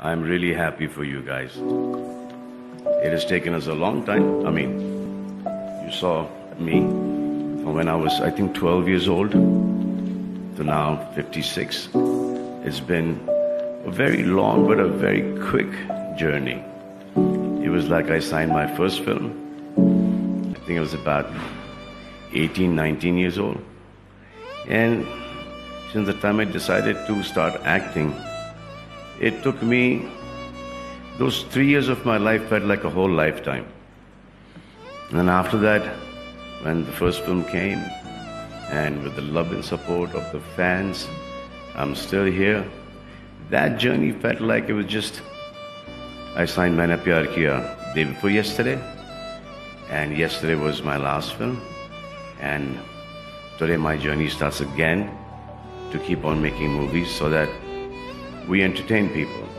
I'm really happy for you guys. It has taken us a long time. I mean, you saw me from when I was, I think, 12 years old to now 56. It's been a very long but a very quick journey. It was like I signed my first film. I think I was about 18, 19 years old. And since the time I decided to start acting, it took me, those three years of my life felt like a whole lifetime. And then after that, when the first film came, and with the love and support of the fans, I'm still here. That journey felt like it was just, I signed Maine Pyar Kiya day before yesterday, and yesterday was my last film, and today my journey starts again to keep on making movies so that we entertain people.